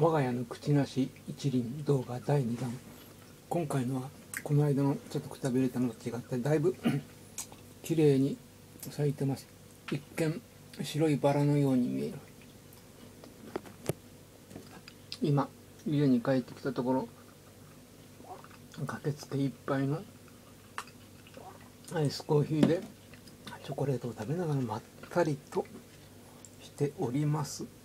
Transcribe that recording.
我が家の口なし一輪動画第2弾。今回のはこの間のちょっとくたびれたのと違ってだいぶ 綺麗に咲いてます。一見白いバラのように見える。今家に帰ってきたところ駆けつけぱいのアイスコーヒーでチョコレートを食べながらまったりとしております。